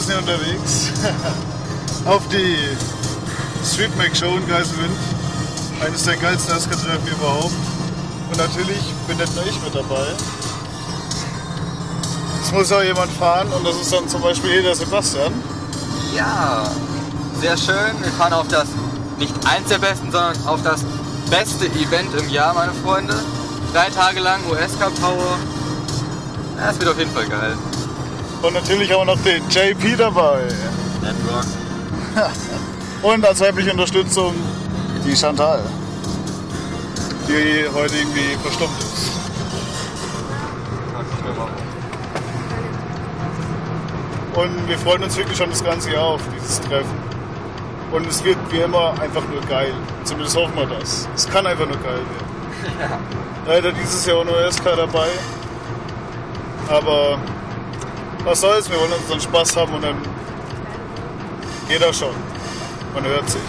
wir sind hier unterwegs auf die Street Mac Show in Geiselwind. Eines der geilsten Asker-Treffen überhaupt. Und natürlich bin nicht nur ich mit dabei. Es muss auch jemand fahren und das ist dann zum Beispiel hier der Sebastian. Ja, sehr schön. Wir fahren auf das, nicht eins der besten, sondern auf das beste Event im Jahr, meine Freunde. Drei Tage lang US-Cup Power. Ja, es wird auf jeden Fall geil. Und natürlich auch noch den JP dabei. Und als weibliche Unterstützung die Chantal, die heute irgendwie verstummt ist. Und wir freuen uns wirklich schon das ganze Jahr auf dieses Treffen. Und es wird wie immer einfach nur geil. Zumindest hoffen wir das. Es kann einfach nur geil werden. Leider dieses Jahr ohne SK dabei. Aber was soll's, wir wollen unseren Spaß haben und dann geht er schon. Man hört sich.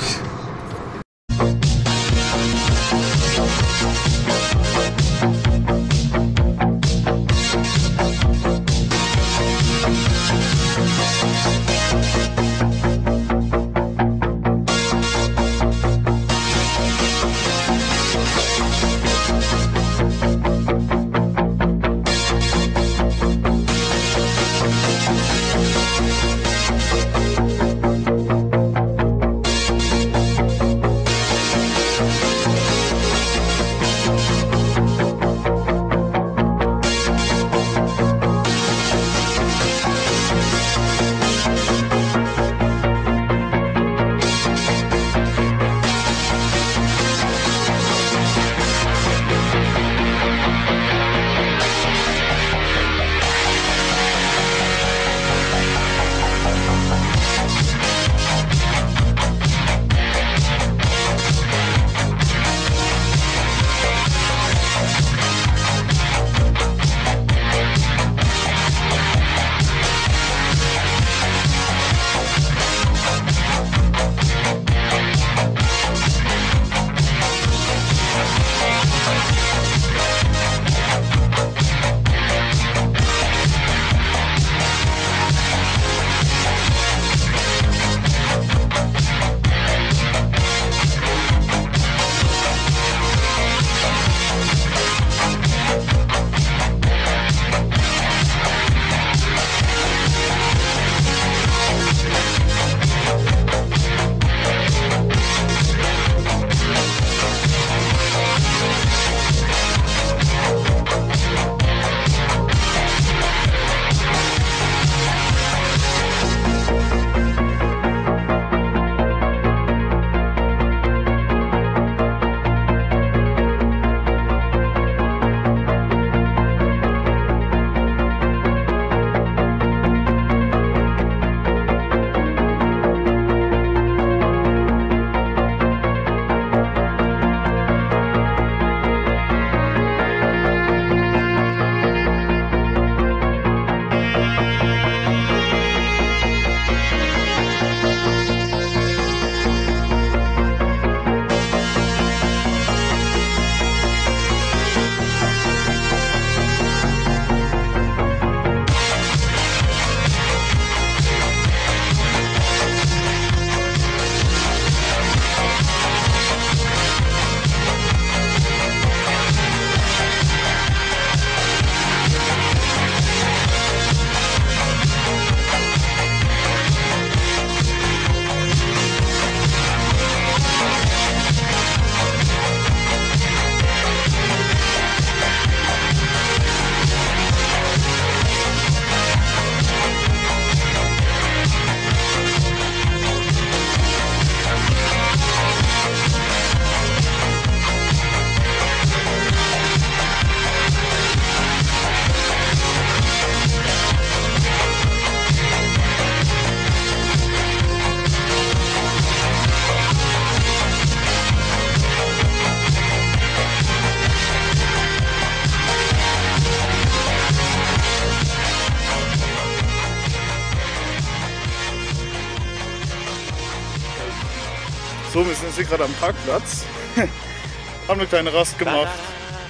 So, wir sind jetzt gerade am Parkplatz. Haben eine kleine Rast gemacht.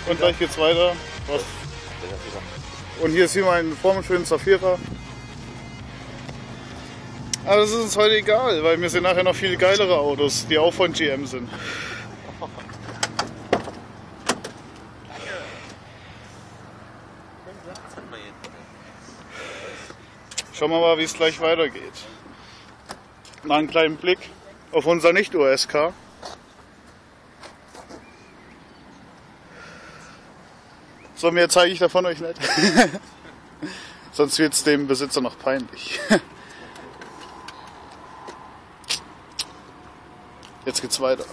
Und gleich geht's weiter. Und hier ist hier mein formenschönen Zafira. Aber das ist uns heute egal, weil wir sehen nachher noch viel geilere Autos, die auch von GM sind. Schauen wir mal, wie es gleich weitergeht. Mal einen kleinen Blick auf unser Nicht-USK. So, mehr zeige ich davon euch nicht. Sonst wird es dem Besitzer noch peinlich. Jetzt geht's weiter.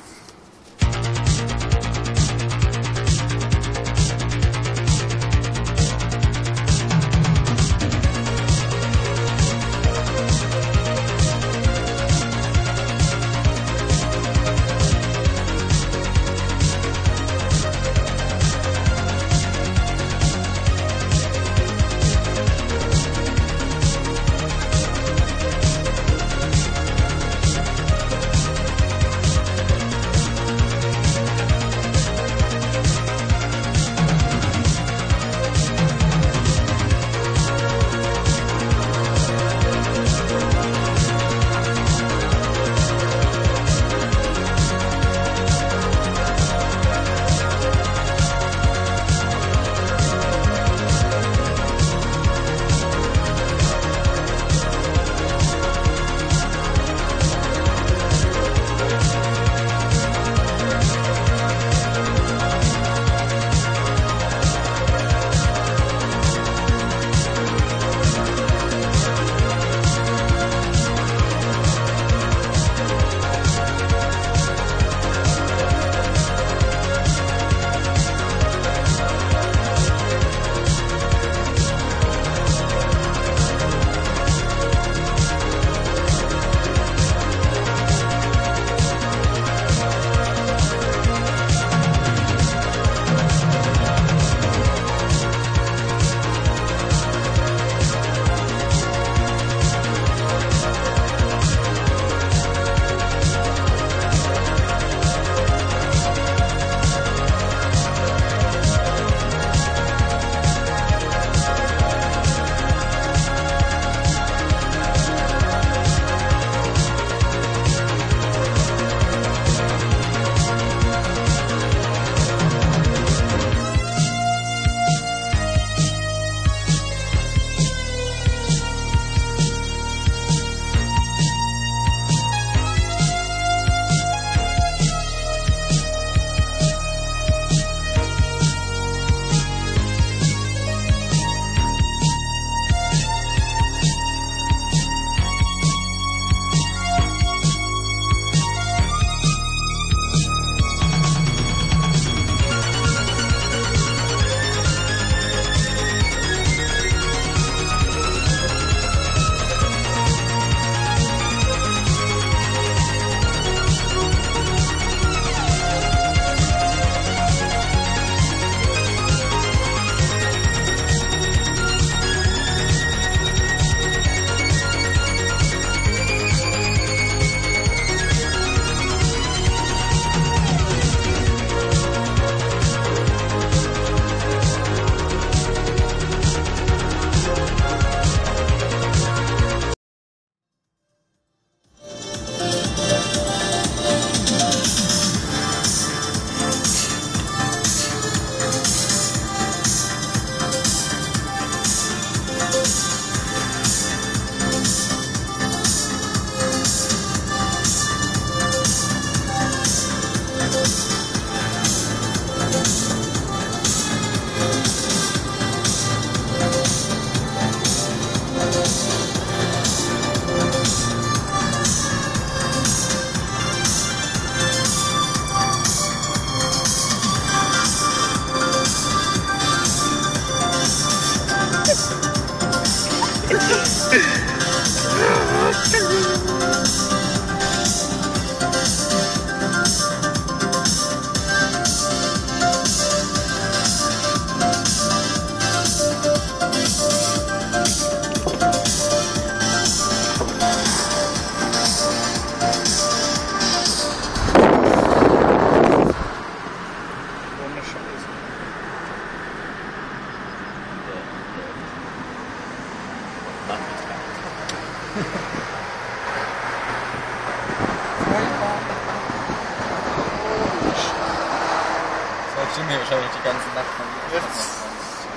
Wahrscheinlich die ganze Nacht. Jetzt,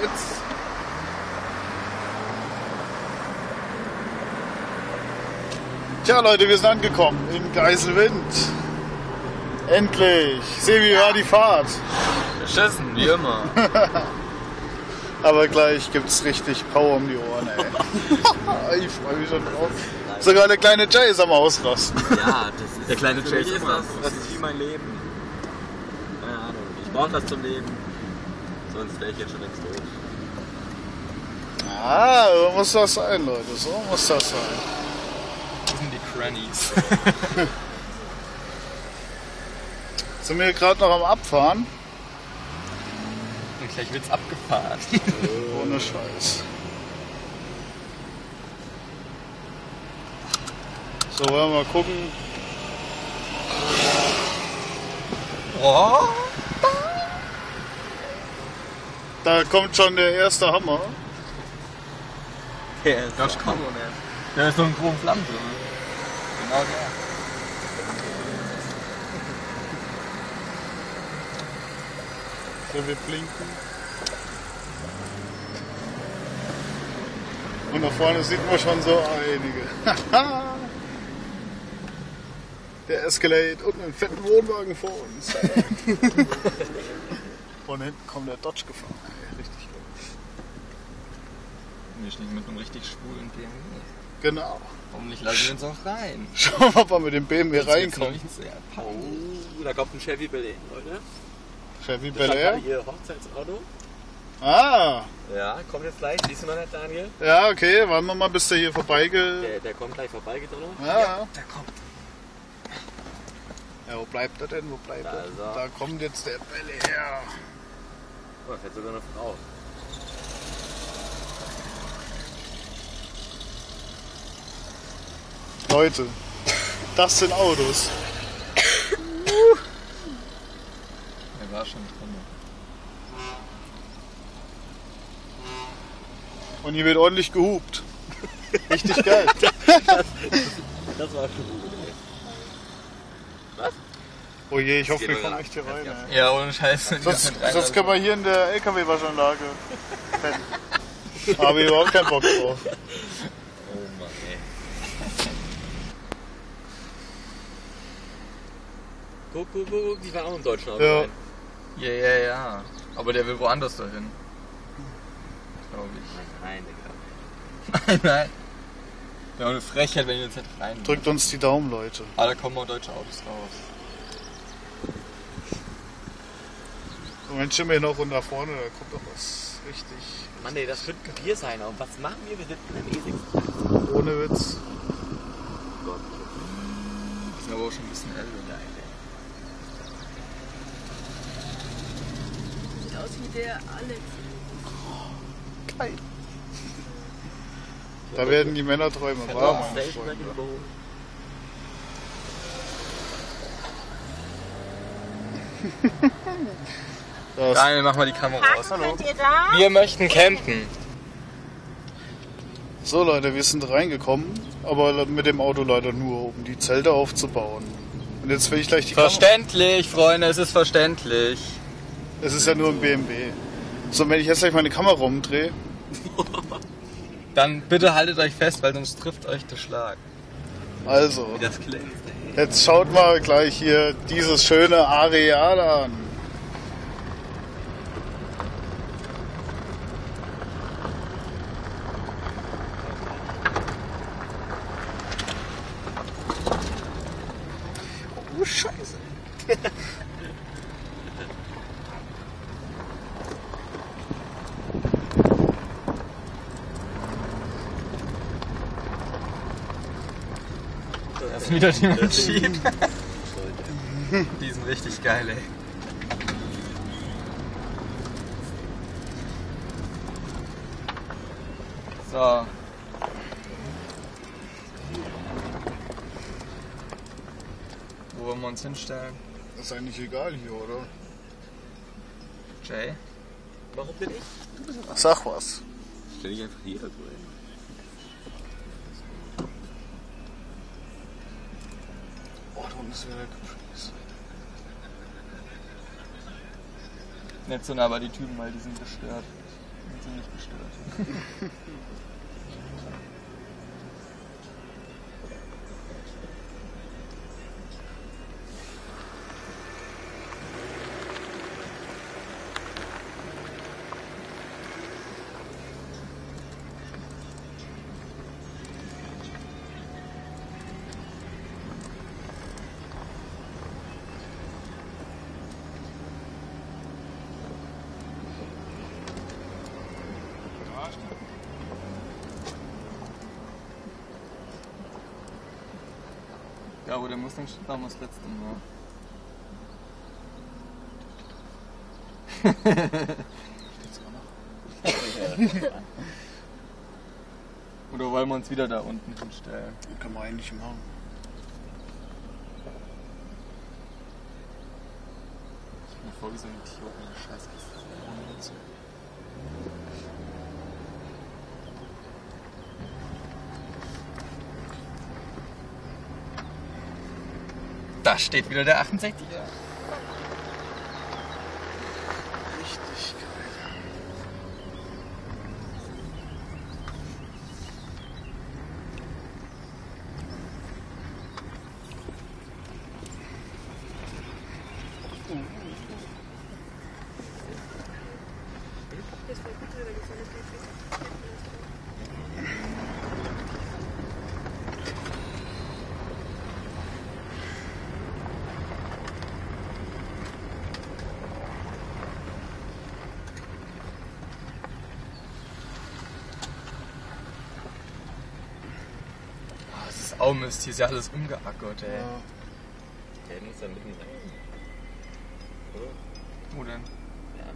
jetzt. Tja, Leute, wir sind angekommen in Geiselwind. Endlich. Sebi, wie war die Fahrt? Beschissen, wie immer. Aber gleich gibt's richtig Power um die Ohren, ey. ich freue mich schon drauf. Sogar der kleine Jay ist am Ausrasten. Ja, das ist Der kleine Jay ist immer. das, das ist wie mein Leben. Brauche das zum Leben. Sonst wäre ich jetzt schon längst tot. Ah, so muss das sein, Leute. So muss das sein. Das sind die Crannies. Sind wir gerade noch am Abfahren? Und gleich wird's abgefahren. Ohne Scheiß. So, wollen wir mal gucken. Oh. Da kommt schon der erste Hammer. Der ist Dodge Combo, ne? Da ist so ein groben Flammen drin. Genau der. So, wir blinken. Und da vorne sieht man schon so einige. Der Escalade und einen fetten Wohnwagen vor uns. Von hinten kommt der Dodge gefahren. Wir stehen mit einem richtig schwulen BMW. Genau. Warum nicht lassen wir uns auch rein? Schauen wir mal, ob wir mit dem BMW wird's reinkommen. Oh, da kommt ein Chevy Bel Leute. Chevy Das Bel Air. Ihr Hochzeitsauto. Ah, Ja, kommt jetzt gleich. Siehst du noch nicht, Daniel? ja, okay. Warten wir mal, bis der hier vorbeige... Der, der kommt gleich vorbeigedonnert. Ja. Der kommt. ja, wo bleibt er denn? Wo bleibt er? Also. Da kommt jetzt der Bel Air. Oh, da fährt sogar eine Frau. Leute, das sind Autos. Der war schon drin. Und hier wird ordentlich gehupt. Richtig geil. Das war schon gut. Oh je, ich hoffe, wir kommen echt hier rein. Ja. Ey. Ja, ohne Scheiß. Sonst, sonst können wir hier in der LKW-Waschanlage pennen. Habe ich überhaupt keinen Bock drauf. Oh Mann, ey. Guck, guck, guck, die waren auch im deutschen Auto Ja. Ja, ja, ja. Aber der will woanders dahin. Glaube ich. Nein, Digga. Nein, nein. Wäre auch eine Frechheit, wenn ihr jetzt nicht rein. Drückt uns die Daumen, Leute. Aber da kommen auch deutsche Autos raus. Und wenn Jimmy noch und da vorne, da kommt doch was richtig Mann, ey, das wird ein Bier sein. Und was machen wir? Wir sind in einem E6. ohne Witz. Gott. Die sind aber auch schon ein bisschen älter. Aus wie der Alex. Geil. Da werden die Männerträume wahr, meine Station Freunde. Wagon Bowl. Das, Daniel, mach mal die Kamera aus. Hallo. Wir möchten campen. so Leute, wir sind reingekommen, aber mit dem Auto leider nur, um die Zelte aufzubauen. Und jetzt will ich gleich die Kamera... Verständlich, Freunde, es ist verständlich. Es ist ja nur ein BMW. So, wenn ich jetzt gleich meine Kamera umdrehe, Dann bitte haltet euch fest, weil sonst trifft euch der Schlag. also, jetzt schaut mal gleich hier dieses schöne Areal an. Oh, Scheiße. Das sind wieder die mit Jeep. Die sind richtig geil, ey. So. Wo wollen wir uns hinstellen? Das ist eigentlich egal hier, oder? Jay? Warum bin ich? Sag was. Stell dich einfach hier so, ey. Nicht so nah bei die Typen, weil die sind gestört. Die sind nicht gestört. Ja, wo der Mustang steht, damals letzten Mal. Oder wollen wir uns wieder da unten hinstellen? Kann man eigentlich machen. Ich bin mir vor wie so ein Scheiße. Ohne Witz. Da steht wieder der 68er. Das ist hier ist ja alles umgeackert, ey. Ja. Der muss da mitten rein. Oder? Wo denn? Ja.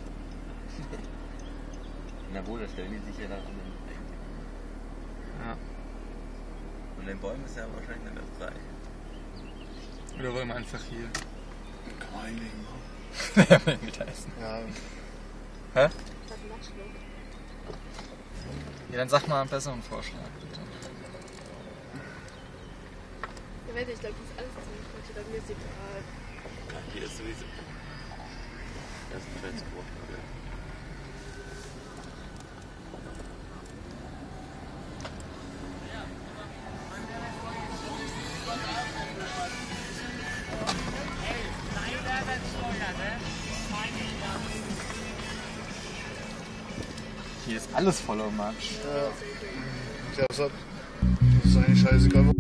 Na wohl, da stellen die sich ja da an den Eck. Ja. Und den Bäumen ist ja wahrscheinlich nicht mehr frei. Oder wollen wir einfach hier Kann man eigentlich machen. Mittagessen? Ja, Hä? Ja, dann sag mal einen besseren Vorschlag, bitte. Weiß nicht, ich glaube, das ist alles ziemlich gut. Bei mir ist egal. Ja, hier ist sowieso. Das ist ein Felsbruch. Ja. Hier ist alles voller Matsch. ja. Das, hat, das ist eigentlich scheißegal.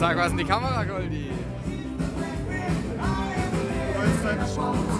Was in die Kamera, Goldi. Du hältst deine Chance.